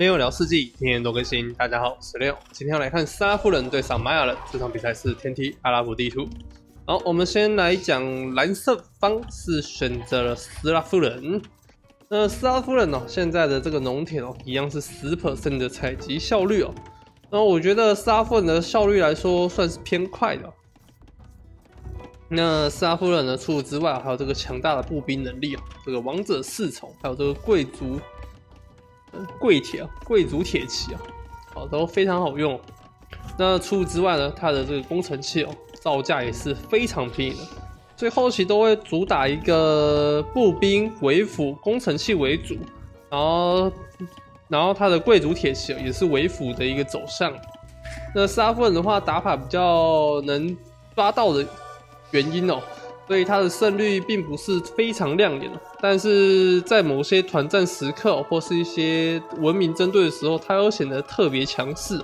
没有聊四季，天天都更新。大家好，我是六，今天要来看斯拉夫人对上玛雅人。这场比赛是天梯阿拉伯地图。好，我们先来讲蓝色方是选择了斯拉夫人。那斯拉夫人哦，现在的这个农田哦，一样是十 percent 的采集效率哦。那我觉得斯拉夫人的效率来说，算是偏快的。那斯拉夫人呢？除此之外，还有这个强大的步兵能力啊，这个王者侍从，还有这个贵族贵铁啊，贵族铁骑啊，好都非常好用。那除此之外呢，它的这个工程器哦，造价也是非常便宜的。所以后期都会主打一个步兵为辅，工程器为主，然后然后它的贵族铁骑也是为辅的一个走向。那斯拉夫人的话，打法比较能抓到的。原因哦，所以他的胜率并不是非常亮眼但是在某些团战时刻或是一些文明针对的时候，他又显得特别强势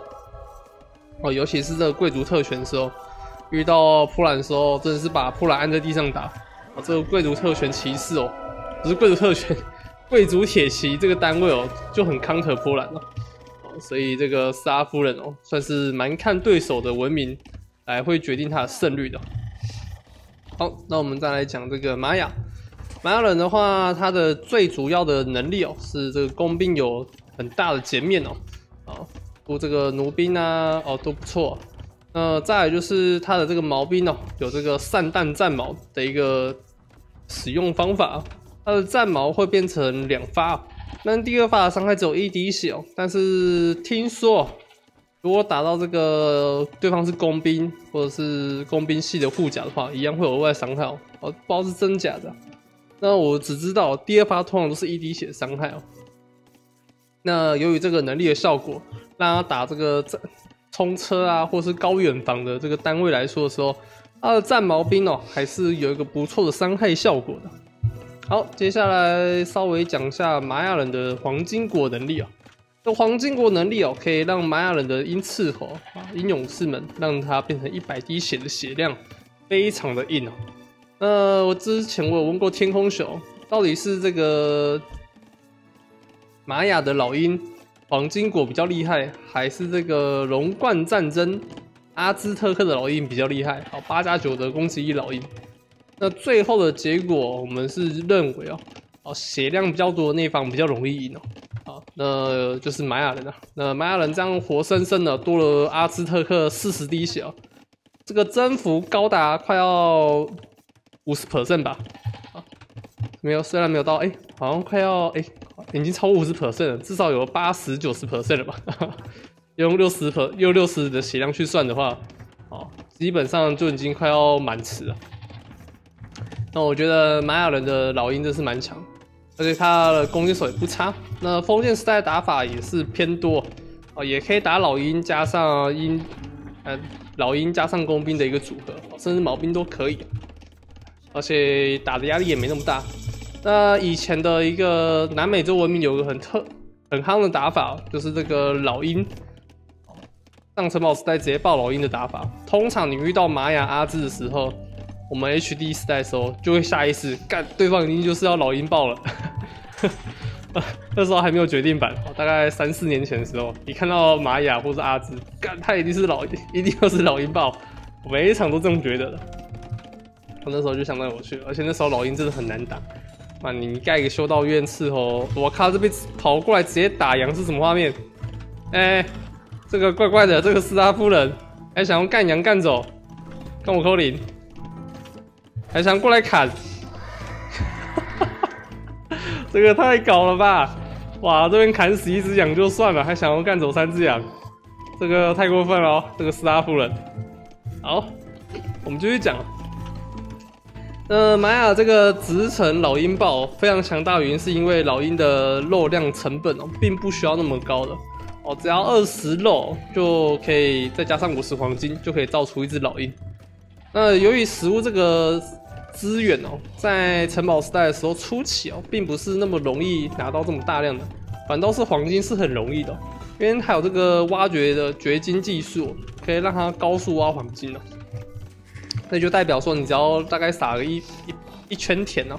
哦，尤其是这个贵族特权的时候，遇到扑兰的时候，真的是把扑兰按在地上打啊！这个贵族特权骑士哦，不是贵族特权，贵族铁骑这个单位哦，就很康特扑兰了哦，所以这个斯拉夫人哦，算是蛮看对手的文明来会决定他的胜率的。好，那我们再来讲这个玛雅。玛雅人的话，他的最主要的能力哦，是这个工兵有很大的减免哦，啊，不这个弩兵啊，哦都不错。那再来就是他的这个毛兵哦，有这个散弹战矛的一个使用方法，它的战矛会变成两发，那第二发的伤害只有一滴血哦，但是听说。如果打到这个对方是工兵或者是工兵系的护甲的话，一样会额外伤害哦。我不知道是真假的。那我只知道第二发通常都是一滴血伤害哦。那由于这个能力的效果，让他打这个战冲车啊，或是高远防的这个单位来说的时候，他的战矛兵哦，还是有一个不错的伤害效果的。好，接下来稍微讲一下玛雅人的黄金果能力啊。黄金国能力哦，可以让玛雅人的鹰刺吼啊，鹰勇士们让它变成一百滴血的血量，非常的硬哦。呃，我之前我有问过天空熊，到底是这个玛雅的老鹰黄金国比较厉害，还是这个龙冠战争阿兹特克的老鹰比较厉害？好，八加九的攻击力老鹰。那最后的结果，我们是认为哦，哦血量比较多的那方比较容易赢哦。那就是玛雅人了。那玛雅人这样活生生的多了阿兹特克四十滴血，这个增幅高达快要五十 percent 吧？啊，没有，虽然没有到，哎，好像快要，哎，已经超过五十 percent 了，至少有八十九十 percent 了吧？用六十 per 用六十的血量去算的话，哦，基本上就已经快要满池了。那我觉得玛雅人的老鹰真是蛮强。而且他的弓箭手也不差，那封建时代打法也是偏多哦，也可以打老鹰加上鹰，呃，老鹰加上工兵的一个组合，甚至毛兵都可以，而且打的压力也没那么大。那以前的一个南美洲文明有个很特很夯的打法，就是这个老鹰上城堡时代直接爆老鹰的打法。通常你遇到玛雅阿兹的时候。我们 H D 时代的时候，就会下意识干对方，一定就是要老鹰爆了。那时候还没有决定版，大概三四年前的时候，一看到玛雅或是阿兹，干他一定是老鹰，一定要是老鹰爆，每一场都这么觉得的。我那时候就想到我去，而且那时候老鹰真的很难打。啊，你盖个修道院伺候，我靠，这边跑过来直接打羊是什么画面？哎，这个怪怪的，这个斯拉夫人还想要干羊干走，跟我扣零。还想过来砍，这个太搞了吧！哇，这边砍死一只羊就算了，还想要干走三只羊，这个太过分了哦！这个斯拉夫人。好，我们继续讲。呃，玛雅这个直城老鹰豹非常强大，原因是因为老鹰的肉量成本哦，并不需要那么高的哦，只要二十肉就可以，再加上五十黄金就可以造出一只老鹰。那由于食物这个。资源哦，在城堡时代的时候初期哦，并不是那么容易拿到这么大量的，反倒是黄金是很容易的，因为还有这个挖掘的掘金技术，可以让它高速挖黄金哦。那就代表说，你只要大概撒个一一一圈田哦，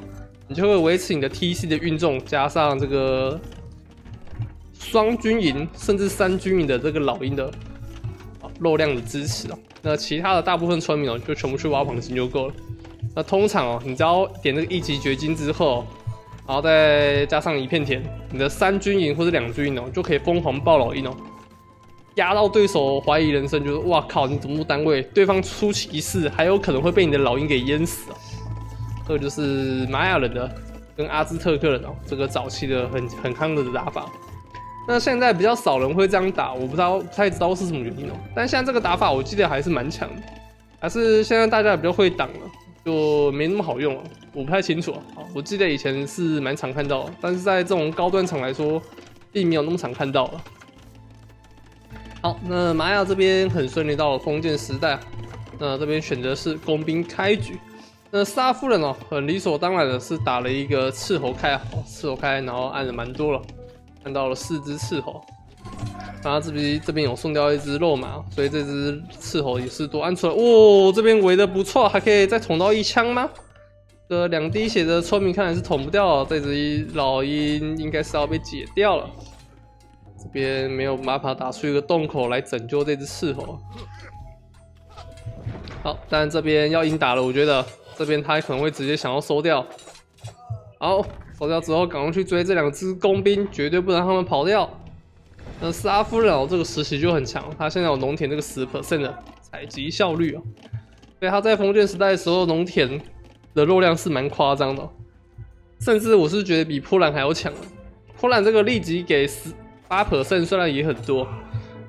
你就会维持你的 TC 的运重，加上这个双军营甚至三军营的这个老鹰的啊肉量的支持哦。那其他的大部分村民哦，就全部去挖黄金就够了。那通常哦，你只要点这个一级掘金之后，然后再加上一片田，你的三军营或者两军营哦，就可以疯狂爆老鹰哦，压到对手怀疑人生，就是哇靠，你怎么单位？对方出骑士，还有可能会被你的老鹰给淹死哦。这个就是玛雅人的跟阿兹特克人哦，这个早期的很很康的打法。那现在比较少人会这样打，我不知道不太知道是什么原因哦。但现在这个打法我记得还是蛮强的，还是现在大家比较会挡了，就没那么好用了。我不太清楚啊，我记得以前是蛮常看到，但是在这种高端场来说，并没有那么常看到了。好，那玛雅这边很顺利到了封建时代，那这边选择是工兵开局。那沙夫人哦，很理所当然的是打了一个斥候开啊，斥候开，然后按了蛮多了。看到了四只斥候，然后这边这边有送掉一只肉马，所以这只斥候也是多按出来。哦，这边围的不错，还可以再捅到一枪吗？这两滴血的村民看来是捅不掉了，这只老鹰应该是要被解掉了。这边没有办法打出一个洞口来拯救这只刺候。好，但这边要硬打了，我觉得这边他可能会直接想要收掉。好。收掉之后，赶快去追这两只工兵，绝对不能让他们跑掉。那沙夫人哦，这个实习就很强，他现在有农田这个十 percent 的采集效率哦，所以他在封建时代的时候，农田的肉量是蛮夸张的，甚至我是觉得比波兰还要强。波兰这个立即给十八 percent，虽然也很多，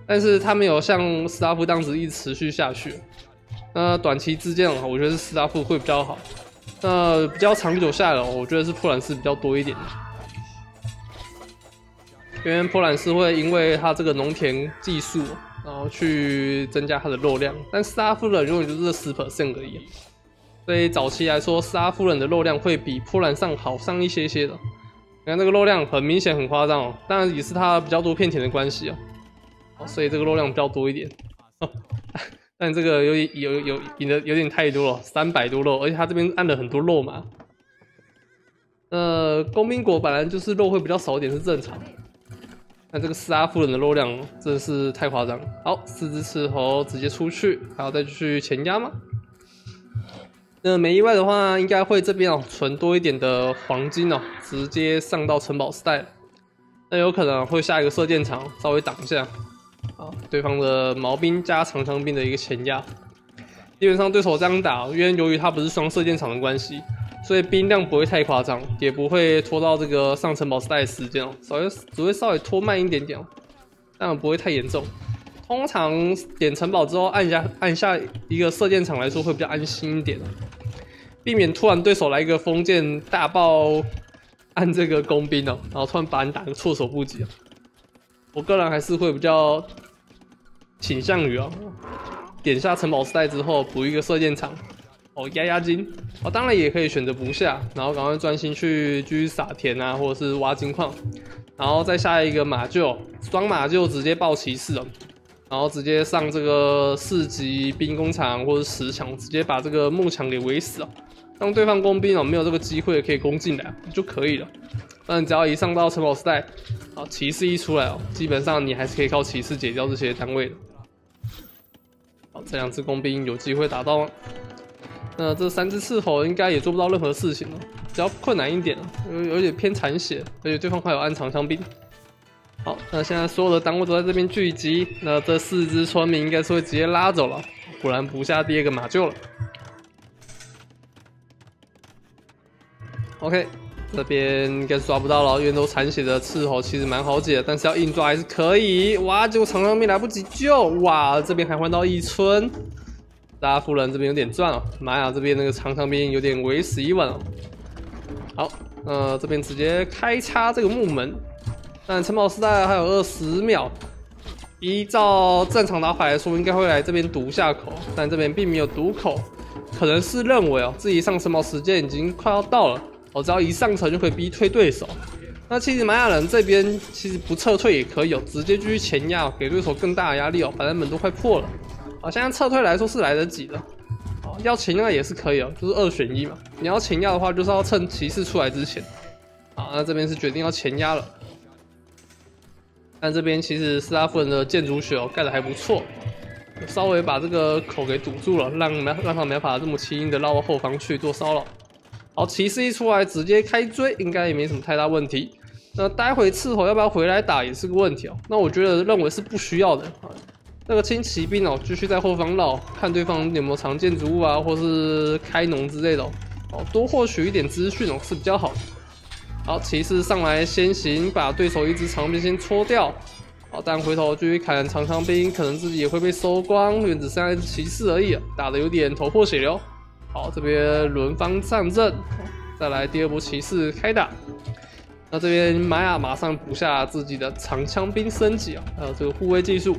但是他没有像斯拉夫当时一直持续下去。那短期之间哦，我觉得是斯拉夫会比较好。那比较长久下来，我觉得是波兰是比较多一点的，因为波兰斯会因为它这个农田技术，然后去增加它的肉量，但斯拉夫人永远就是十 percent 而已，所以早期来说，斯拉夫人的肉量会比波兰上好上一些些的。你看这个肉量很明显很夸张哦，当然也是它比较多片田的关系哦，所以这个肉量比较多一点。但这个有有有引的有点太多了，三百多肉，而且他这边按了很多肉嘛。呃，工兵国本来就是肉会比较少一点是正常，的但这个斯拉夫人的肉量真的是太夸张。好，四只斥候直接出去，还要再继续前压吗？那没意外的话，应该会这边哦存多一点的黄金哦，直接上到城堡时代。那有可能会下一个射箭场，稍微挡一下。啊，对方的毛兵加长枪兵的一个前压，基本上对手这样打，因为由于他不是双射箭场的关系，所以兵量不会太夸张，也不会拖到这个上城堡时代的时间哦，稍微只会稍微拖慢一点点哦，但不会太严重。通常点城堡之后按下按下一个射箭场来说会比较安心一点，避免突然对手来一个封建大爆按这个工兵哦，然后突然把你打个措手不及啊。我个人还是会比较倾向于啊，点下城堡时代之后补一个射箭场，哦压压金，哦当然也可以选择不下，然后赶快专心去继续撒田啊，或者是挖金矿，然后再下一个马厩，双马厩直接爆骑士哦，然后直接上这个四级兵工厂或者石墙，直接把这个木墙给围死了，让对方工兵哦没有这个机会可以攻进来就可以了。但只要一上到城堡时代，啊骑士一出来哦，基本上你还是可以靠骑士解掉这些单位的。好，这两只工兵有机会打到，那这三只刺猴应该也做不到任何事情了，比较困难一点有有点偏残血，而且对方还有暗藏枪兵。好，那现在所有的单位都在这边聚集，那这四只村民应该是会直接拉走了，果然不下第二个马厩了。OK。这边应该是抓不到了，因为都残血的刺猴其实蛮好解，但是要硬抓还是可以。哇，结果长枪兵来不及救，哇，这边还换到一村，拉夫人这边有点赚哦。玛雅这边那个长枪兵有点为时已晚哦。好，呃，这边直接开叉这个木门，但城堡时代还有二十秒，依照正常打法来说，应该会来这边堵下口，但这边并没有堵口，可能是认为哦自己上城堡时间已经快要到了。我只要一上城就可以逼退对手。那其实玛雅人这边其实不撤退也可以哦，直接继续前压，给对手更大的压力哦。反正门都快破了，好，现在撤退来说是来得及的。哦，要前压也是可以哦，就是二选一嘛。你要前压的话，就是要趁骑士出来之前。好，那这边是决定要前压了。但这边其实斯拉夫人的建筑学哦盖的还不错，稍微把这个口给堵住了，让没让他没法这么轻易的绕到后方去做骚扰。好，骑士一出来直接开追，应该也没什么太大问题。那待会刺头要不要回来打也是个问题哦。那我觉得认为是不需要的。那个轻骑兵哦，继续在后方绕，看对方有没有藏建筑物啊，或是开农之类的哦，多获取一点资讯哦是比较好的。好，骑士上来先行把对手一支长兵先戳掉。好，但回头继续砍长枪兵，可能自己也会被收光，因为只剩下骑士而已，打的有点头破血流。好，这边轮番上阵，再来第二波骑士开打。那这边玛雅马上补下自己的长枪兵升级啊，还有这个护卫技术。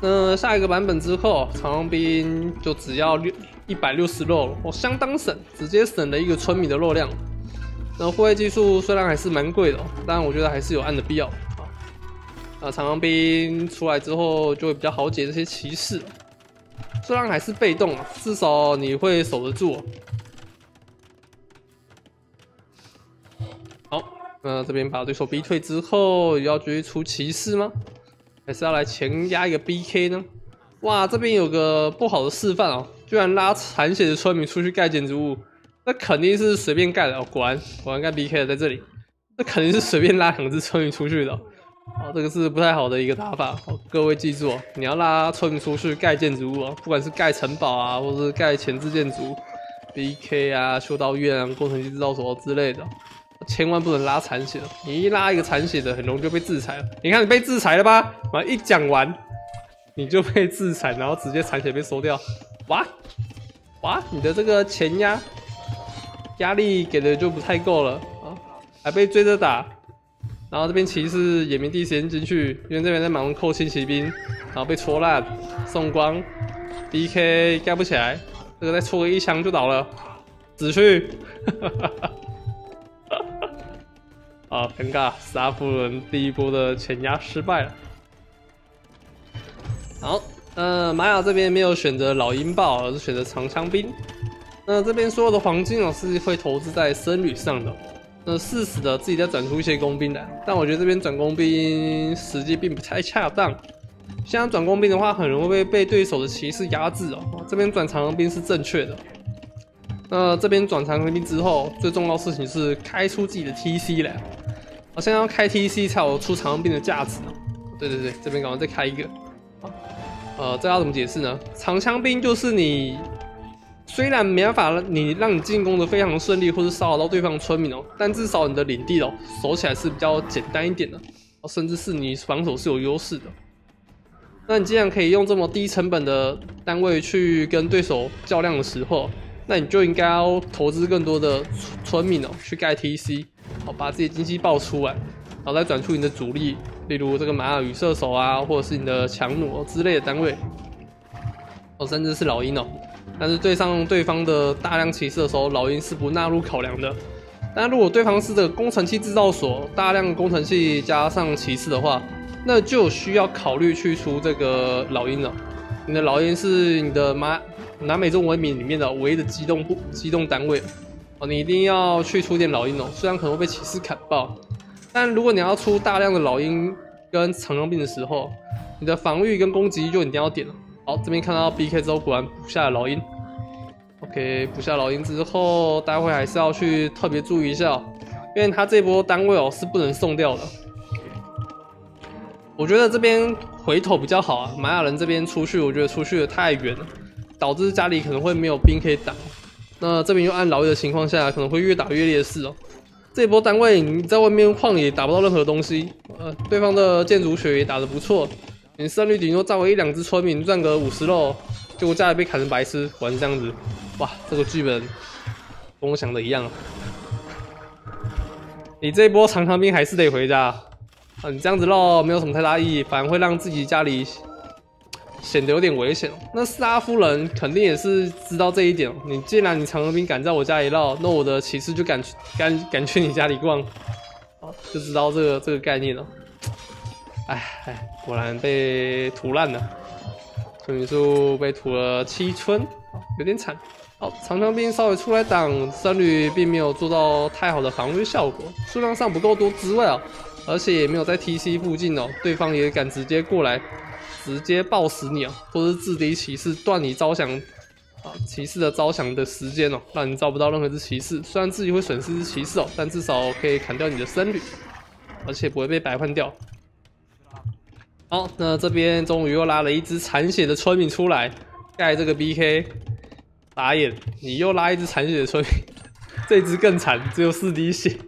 那下一个版本之后，长兵就只要六一百六十肉了，哦，相当省，直接省了一个村民的肉量。那护卫技术虽然还是蛮贵的，但我觉得还是有按的必要啊。那长兵出来之后，就会比较好解这些骑士。虽然还是被动啊，至少你会守得住。好，那这边把对手逼退之后，要继续出骑士吗？还是要来前压一个 BK 呢？哇，这边有个不好的示范哦，居然拉残血的村民出去盖建筑物，那肯定是随便盖的哦。果然，果然盖 BK 的在这里，那肯定是随便拉两只村民出去的。哦，这个是不太好的一个打法。好，各位记住哦，你要拉村民出去盖建筑物哦，不管是盖城堡啊，或者是盖前置建筑，BK 啊、修道院啊、工程机制造所之类的，千万不能拉残血。你一拉一个残血的，很容易就被制裁了。你看你被制裁了吧？啊，一讲完你就被制裁，然后直接残血被收掉。哇哇，你的这个前压压力给的就不太够了啊，还被追着打。然后这边骑士也没第一时间进去，因为这边在忙扣轻骑兵，然后被戳烂，送光，DK 盖不起来，这个再戳个一枪就倒了，死去，哈哈哈好，尴尬，沙夫人第一波的前压失败了。好，呃，玛雅这边没有选择老鹰豹，而是选择长枪兵。那这边所有的黄金哦是会投资在僧侣上的。那适时的自己再转出一些工兵来，但我觉得这边转工兵时机并不太恰当。现在转工兵的话，很容易被被对手的骑士压制哦。这边转长枪兵是正确的。那这边转长枪兵之后，最重要的事情是开出自己的 TC 来。好像要开 TC 才有出长兵的价值哦。对对对，这边赶快再开一个。呃，这要怎么解释呢？长枪兵就是你。虽然没办法你让你进攻的非常顺利，或是骚扰到对方村民哦，但至少你的领地哦守起来是比较简单一点的，甚至是你防守是有优势的。那你既然可以用这么低成本的单位去跟对手较量的时候，那你就应该要投资更多的村民哦去盖 TC，把自己经济爆出来，然后再转出你的主力，例如这个马尔与射手啊，或者是你的强弩之类的单位，哦，甚至是老鹰哦。但是对上对方的大量骑士的时候，老鹰是不纳入考量的。但如果对方是这个工程器制造所大量工程器加上骑士的话，那就需要考虑去出这个老鹰了。你的老鹰是你的马南美洲文明里面的唯一的机动部机动单位哦，你一定要去出点老鹰哦。虽然可能会被骑士砍爆，但如果你要出大量的老鹰跟长枪兵的时候，你的防御跟攻击就一定要点了。好，这边看到 BK 之后，果然补下了老鹰。OK，补下老鹰之后，待会还是要去特别注意一下，因为他这波单位哦是不能送掉的。我觉得这边回头比较好啊，玛雅人这边出去，我觉得出去的太远了，导致家里可能会没有兵可以打。那这边又按老鹰的情况下，可能会越打越劣势哦。这波单位你在外面旷野打不到任何东西，呃，对方的建筑学也打得不错。你胜率顶多造回一两只村民赚个五十肉，结果家里被砍成白痴，果然这样子，哇，这个剧本跟我想的一样。你这一波长枪兵还是得回家啊！你这样子绕没有什么太大意义，反而会让自己家里显得有点危险。那斯拉夫人肯定也是知道这一点。你既然你长枪兵敢在我家里绕，那我的骑士就敢去敢敢去你家里逛，啊，就知道这个这个概念了。哎哎，果然被涂烂了，村民数被涂了七村，有点惨。好，长枪兵稍微出来挡，僧侣并没有做到太好的防御效果，数量上不够多之外啊，而且也没有在 TC 附近哦，对方也敢直接过来，直接爆死你哦，或是制敌骑士断你招降啊骑士的招降的时间哦，让你招不到任何只骑士。虽然自己会损失只骑士哦，但至少可以砍掉你的僧侣，而且不会被白换掉。好，那这边终于又拉了一只残血的村民出来盖这个 BK，打眼，你又拉一只残血的村民，这只更惨，只有四滴血。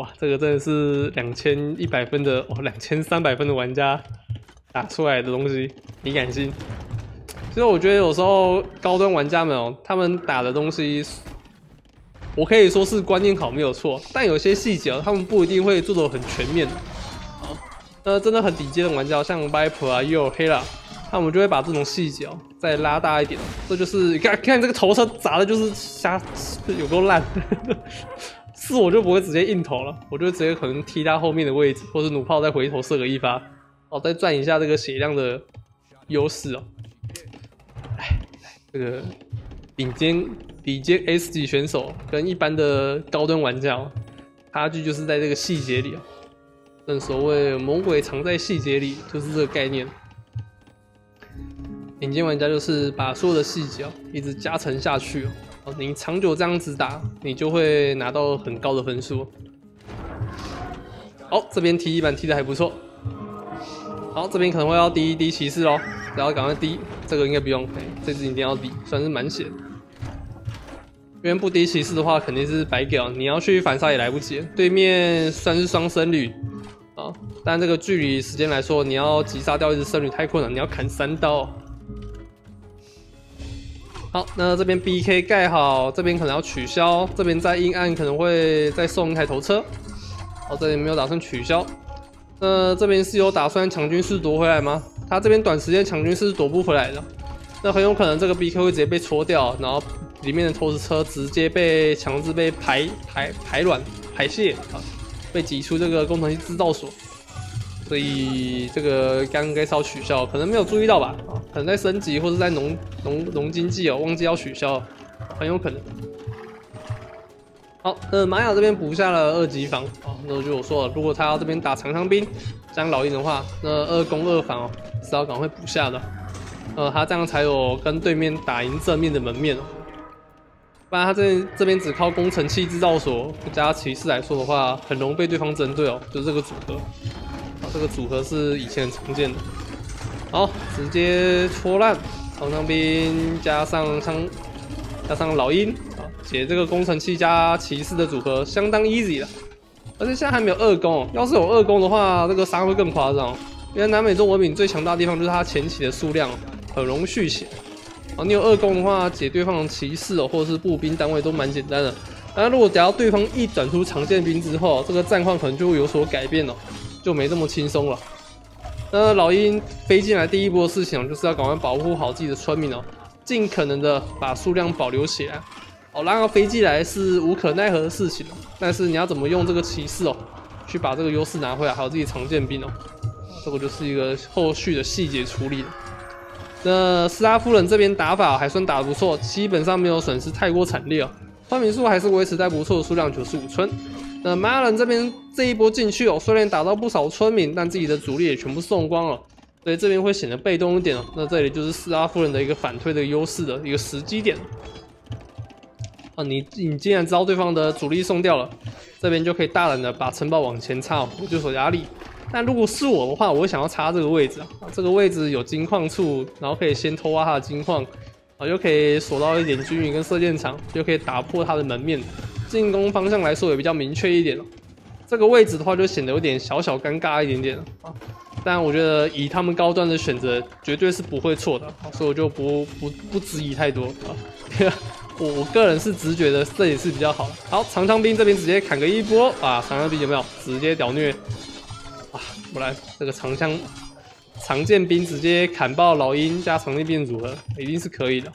哇，这个真的是两千一百分的哦，两千三百分的玩家打出来的东西，你敢信？其实我觉得有时候高端玩家们哦，他们打的东西，我可以说是观念好没有错，但有些细节哦，他们不一定会做的很全面。啊，那真的很顶尖的玩家，像 Viper 啊，又有黑了，他们就会把这种细节哦再拉大一点。这就是你看，看这个头车砸的就是瞎，有够烂。是我就不会直接硬投了，我就直接可能踢他后面的位置，或者弩炮再回头射个一发，哦，再赚一下这个血量的优势哦。哎，这个顶尖顶尖 S 级选手跟一般的高端玩家差距就是在这个细节里啊。正所谓魔鬼藏在细节里，就是这个概念。顶尖玩家就是把所有的细节一直加成下去哦。你长久这样子打，你就会拿到很高的分数。好，这边踢一板踢的还不错。好，这边可能会要滴滴骑士哦，然后赶快滴，这个应该不用，这只一定要滴，算是满血。因为不滴骑士的话，肯定是白给哦，你要去反杀也来不及。对面算是双僧侣啊，但这个距离时间来说，你要击杀掉一只僧侣太困难，你要砍三刀。好，那这边 B K 盖好，这边可能要取消，这边在阴暗可能会再送一台头车。哦，这里没有打算取消。那这边是有打算强军师夺回来吗？他这边短时间强军是夺不回来的。那很有可能这个 B K 会直接被戳掉，然后里面的投石车直接被强制被排排排卵排泄啊，被挤出这个工程器制造所。所以这个刚该是要取消，可能没有注意到吧？啊，可能在升级或者在农农农经济哦，忘记要取消，很有可能。好，那玛雅这边补下了二级防啊，那就我说了，如果他要这边打长枪兵加老鹰的话，那二攻二防哦是要赶快补下的，呃，他这样才有跟对面打赢正面的门面哦。不然他这这边只靠工程器制造所加骑士来说的话，很容易被对方针对哦，就这个组合。这个组合是以前常见的，好，直接戳烂长枪兵加上枪加上老鹰啊，解这个工程器加骑士的组合相当 easy 了，而且现在还没有二攻，要是有二攻的话，这个杀会更夸张。因为南美洲文明最强大的地方就是它前期的数量很容易续血，啊，你有二攻的话，解对方的骑士哦或者是步兵单位都蛮简单的。但如果等到对方一转出长剑兵之后，这个战况可能就会有所改变了。就没这么轻松了。那老鹰飞进来第一波的事情，就是要赶快保护好自己的村民哦，尽可能的把数量保留起来。哦，然后飞进来是无可奈何的事情但是你要怎么用这个骑士哦，去把这个优势拿回来，还有自己常见兵哦，这个就是一个后续的细节处理那斯拉夫人这边打法还算打得不错，基本上没有损失太过惨烈哦，村民数还是维持在不错的数量，九十五村。那玛雅人这边这一波进去哦，虽然打到不少村民，但自己的主力也全部送光了，所以这边会显得被动一点哦。那这里就是斯拉夫人的一个反推的优势的一个时机点。啊，你你既然知道对方的主力送掉了，这边就可以大胆的把城堡往前插，我就手压力。但如果是我的话，我想要插这个位置啊，这个位置有金矿处，然后可以先偷挖他的金矿，啊，又可以锁到一点军营跟射箭场，又可以打破他的门面。进攻方向来说也比较明确一点了，这个位置的话就显得有点小小尴尬一点点了啊。但我觉得以他们高端的选择，绝对是不会错的，所以我就不不不质疑太多啊。我我个人是直觉的，这也是比较好的。好，长枪兵这边直接砍个一波啊，长枪兵有没有直接屌虐啊？不然这个长枪长剑兵直接砍爆老鹰加长剑兵组合，一定是可以的。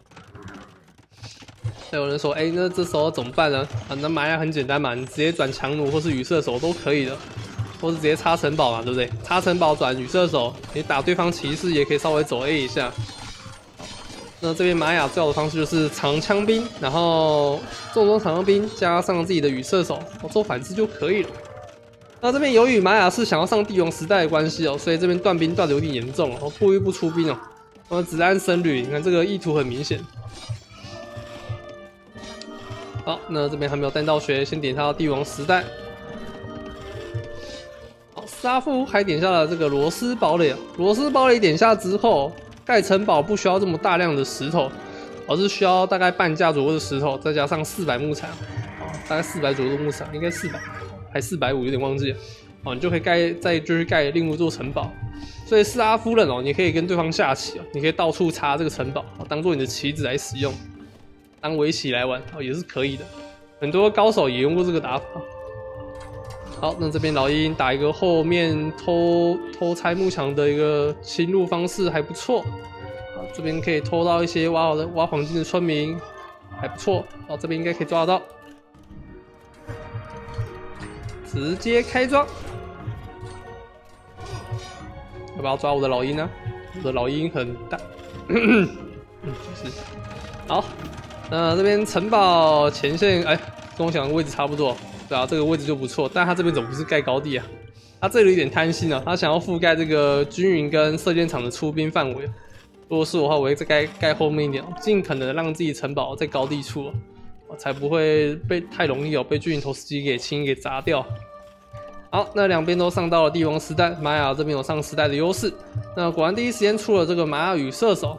有人说，哎，那这时候怎么办呢？啊，那玛雅很简单嘛，你直接转强弩或是羽射手都可以的，或是直接插城堡嘛，对不对？插城堡转羽射手，你打对方骑士也可以稍微走 A 一下。那这边玛雅最好的方式就是长枪兵，然后重装长枪兵加上自己的羽射手，我做反制就可以了。那这边由于玛雅是想要上帝王时代的关系哦，所以这边断兵断的有点严重哦，故意不出兵哦。呃，子安僧侣，你看这个意图很明显。好，那这边还没有弹道学，先点下帝王时代。好，沙夫还点下了这个螺丝堡垒。螺丝堡垒点下之后，盖城堡不需要这么大量的石头，而是需要大概半价左右的石头，再加上四百木材。啊，大概四百左右的木材，应该四百，还四百五，有点忘记了。哦，你就可以盖，再就是盖另一座城堡。所以斯拉夫人哦，你可以跟对方下棋哦，你可以到处插这个城堡，当做你的棋子来使用，当围棋来玩哦，也是可以的。很多高手也用过这个打法。好，那这边老鹰打一个后面偷偷拆幕墙的一个侵入方式还不错。好，这边可以偷到一些挖好的挖黄金的村民，还不错。哦，这边应该可以抓得到，直接开庄。要不要抓我的老鹰呢？我的老鹰很大，嗯，是。好，那这边城堡前线，哎，跟我想的位置差不多，对啊，这个位置就不错。但他这边怎么不是盖高地啊？他这里有点贪心啊，他想要覆盖这个军营跟射箭场的出兵范围。如果是我的话，我会再盖盖后面一点，尽可能让自己城堡在高地处，才不会被太容易哦被军营投石机给轻易给砸掉。好，那两边都上到了帝王时代，玛雅这边有上时代的优势。那果然第一时间出了这个玛雅与射手，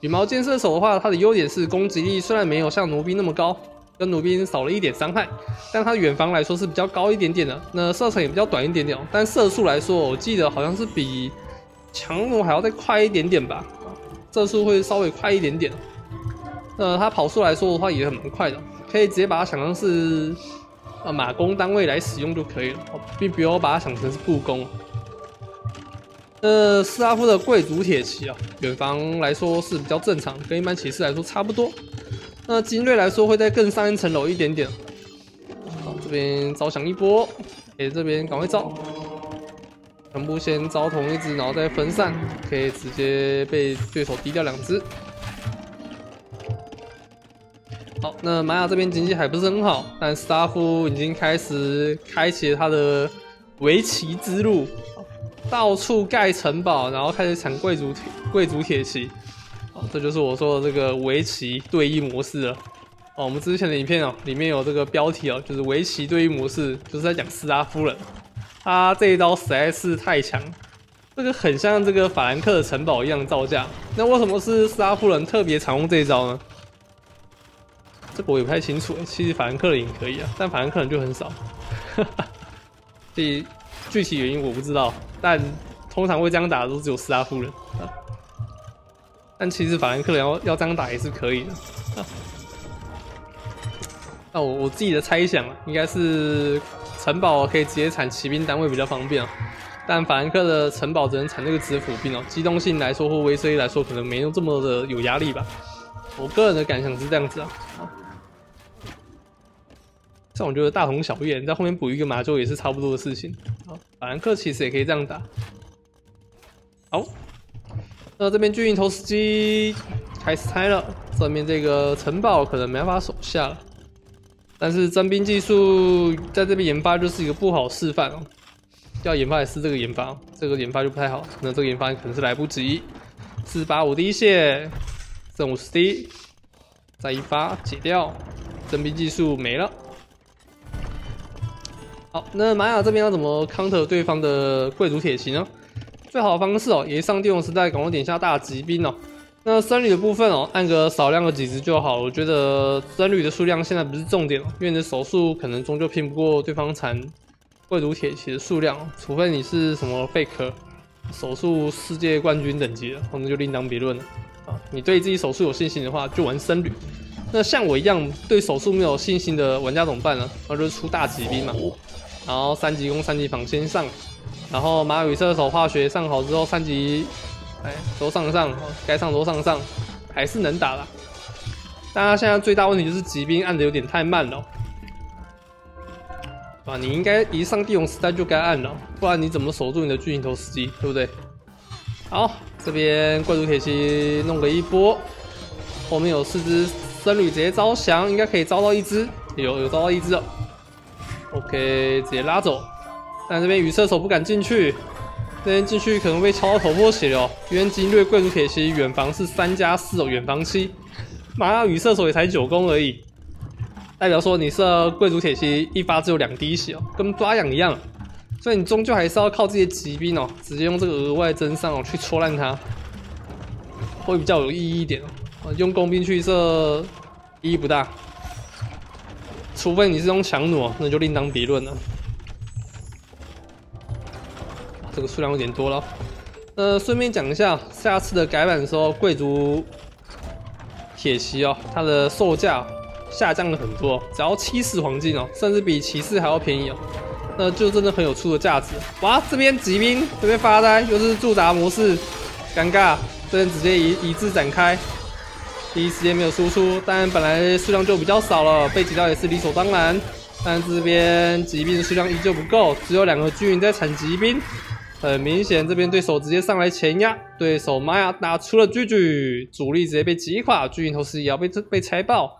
羽毛箭射手的话，它的优点是攻击力虽然没有像弩兵那么高，跟弩兵少了一点伤害，但它远防来说是比较高一点点的。那射程也比较短一点点，但射速来说，我记得好像是比强弩还要再快一点点吧，射速会稍微快一点点。那它跑速来说的话也很快的，可以直接把它想象是。呃，马弓单位来使用就可以了，并不要把它想成是步弓。呃，斯拉夫的贵族铁骑啊，远防来说是比较正常，跟一般骑士来说差不多。那精锐来说会再更上一层楼一点点。好，这边招降一波，给这边赶快招，全部先招同一只，然后再分散，可以直接被对手低掉两只。好，那玛雅这边经济还不是很好，但斯拉夫已经开始开启他的围棋之路，到处盖城堡，然后开始抢贵族铁贵族铁骑。哦，这就是我说的这个围棋对弈模式了。哦，我们之前的影片哦，里面有这个标题哦，就是围棋对弈模式，就是在讲斯拉夫人，他这一刀实在是太强，这个很像这个法兰克的城堡一样造价。那为什么是斯拉夫人特别常用这一招呢？这个我也不太清楚，其实法兰克人也可以啊，但法兰克人就很少。哈哈，第具体原因我不知道，但通常会这样打的都只有斯拉夫人。但其实法兰克人要要这样打也是可以的。那我我自己的猜想应该是城堡可以直接产骑兵单位比较方便啊，但法兰克的城堡只能产那个子府兵哦，机动性来说或威慑力来说可能没有这么的有压力吧。我个人的感想是这样子啊。像我觉得大同小异，在后面补一个马厩也是差不多的事情。好，法兰克其实也可以这样打。好，那这边巨型投石机开始拆了，上面这个城堡可能没办法守下了。但是征兵技术在这边研发就是一个不好示范哦。要研发也是这个研发，这个研发就不太好。那这个研发可能是来不及。四八五滴血，正五十滴，再一发解掉，征兵技术没了。好，那玛雅这边要怎么 counter 对方的贵族铁骑呢？最好的方式哦，也上帝王时代，赶快点下大骑兵哦。那僧侣的部分哦，按个少量的几只就好。我觉得僧侣的数量现在不是重点哦，因为你的手速可能终究拼不过对方残贵族铁骑的数量，除非你是什么 fake 手速世界冠军等级的，那就另当别论了。啊，你对自己手速有信心的话，就玩僧侣。那像我一样对手速没有信心的玩家怎么办呢？那就是出大骑兵嘛。然后三级攻三级防先上，然后马尾射手化学上好之后三级，哎都上上，该上都上上，还是能打的。大家现在最大问题就是骑兵按的有点太慢了，啊，你应该一上帝龙时代就该按了，不然你怎么守住你的巨型头司机，对不对？好，这边怪族铁骑弄个一波，后面有四只僧侣直接招降，应该可以招到一只，有有招到一只了。OK，直接拉走。但这边羽射手不敢进去，这边进去可能会敲到头破血流。渊精锐贵族铁骑远防是三加四哦，远防七，马雅羽射手也才九攻而已，代表说你射贵族铁骑一发只有两滴血哦，跟抓痒一样。所以你终究还是要靠这些骑兵哦，直接用这个额外增伤哦去戳烂它，会比较有意义一点哦。用工兵去射意义不大，除非你是用强弩，那就另当别论了。这个数量有点多了。呃，顺便讲一下，下次的改版的时候，贵族铁骑哦，它的售价下降了很多，只要七十黄金哦，甚至比骑士还要便宜哦。那就真的很有出的价值。哇，这边骑兵这边发呆，又是驻扎模式，尴尬。这边直接一一字展开，第一时间没有输出，但本来数量就比较少了，被挤掉也是理所当然。但这边骑兵的数量依旧不够，只有两个巨人在产骑兵。很明显，这边对手直接上来前压，对手玛雅打出了狙狙，主力直接被击垮，军营同时也要被被拆爆。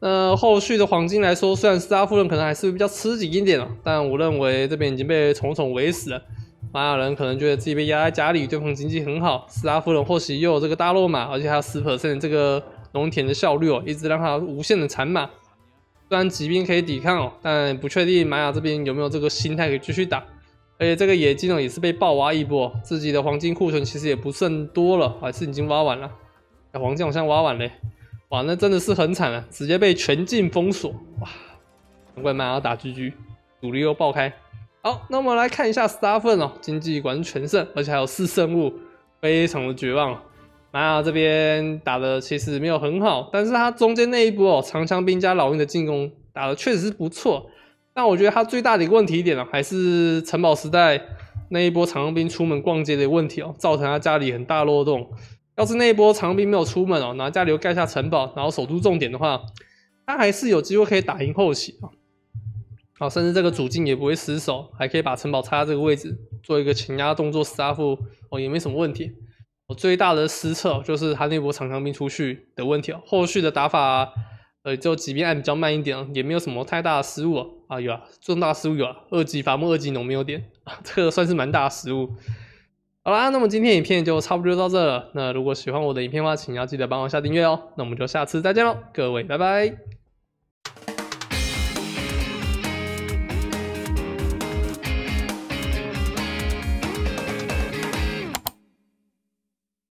那后续的黄金来说，虽然斯拉夫人可能还是比较吃紧一点但我认为这边已经被重重围死了。玛雅人可能觉得自己被压在家里，对方经济很好。斯拉夫人或许又有这个大落马，而且还有十 percent 这个农田的效率哦，一直让他无限的产马。虽然骑兵可以抵抗哦，但不确定玛雅这边有没有这个心态可以继续打。而且这个野金哦也是被暴挖一波，自己的黄金库存其实也不剩多了，还是已经挖完了。黄金好像挖完嘞。哇，那真的是很惨了，直接被全境封锁。哇，难怪玛雅打 GG，主力又爆开。好，那我们来看一下 Star 分哦，经济完全胜，而且还有四胜物，非常的绝望。玛雅这边打的其实没有很好，但是他中间那一波哦，长枪兵加老鹰的进攻打的确实是不错。但我觉得他最大的一个问题点呢，还是城堡时代那一波长枪兵出门逛街的问题哦，造成他家里很大漏洞。要是那一波长兵没有出门哦，拿家里又盖下城堡，然后守住重点的话，他还是有机会可以打赢后期啊好，甚至这个主镜也不会失手，还可以把城堡插这个位置，做一个前压动作，杀夫哦也没什么问题。我最大的失策就是他那波长枪兵出去的问题哦。后续的打法，呃，就即便按比较慢一点，也没有什么太大的失误啊。有啊，重大失误有啊，二级伐木、二级农没有点啊，这个算是蛮大的失误。好啦，那么今天影片就差不多就到这了。那如果喜欢我的影片的话，请要记得帮我下订阅哦。那我们就下次再见喽，各位，拜拜。